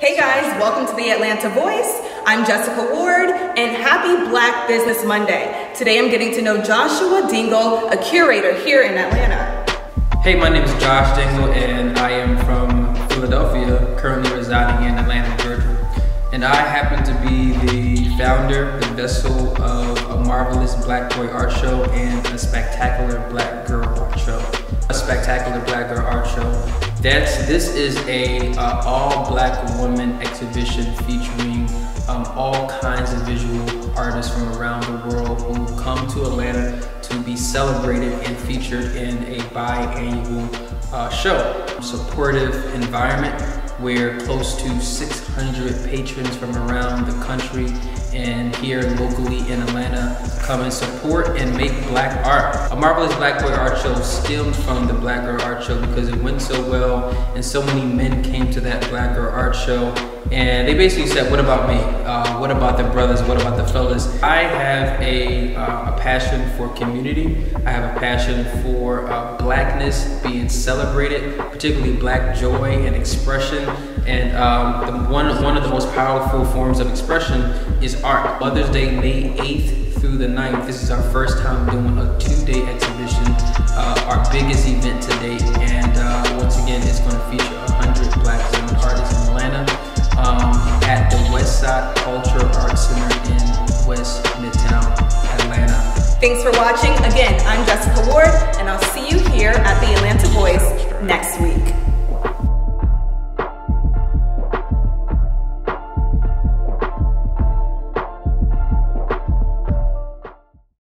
Hey guys, welcome to the Atlanta Voice. I'm Jessika Ward and happy Black Business Monday. Today I'm getting to know Joshua Dingle, a curator here in Atlanta. Hey, my name is Josh Dingle and I am from Philadelphia, currently residing in Atlanta, Georgia. And I happen to be the founder, the vessel of a marvelous Black Boy Art Show and a spectacular Black Girl Art Show. A spectacular Black Girl Art Show. This is a uh, all Black woman exhibition featuring um, all kinds of visual artists from around the world who come to Atlanta to be celebrated and featured in a biannual uh, show. Supportive environment where close to 600 patrons from around the country and here locally in Atlanta come and support and make black art. A Marvelous Black Boy Art Show stemmed from the Black Girl Art Show because it went so well and so many men came to that Black Girl Art Show and they basically said, what about me? Uh, what about brothers? What about the fellas? I have a, uh, a passion for community. I have a passion for uh, blackness being celebrated, particularly black joy and expression. And um, the, one, one of the most powerful forms of expression is art. Mother's Day, May 8th through the 9th. This is our first time doing a two-day exhibition, uh, our biggest event to date. And uh, once again, it's going to feature 100 black women artists in Atlanta um, at the Culture West Midtown, Atlanta. Thanks for watching. Again, I'm Jessika Ward, and I'll see you here at the Atlanta Voice next week.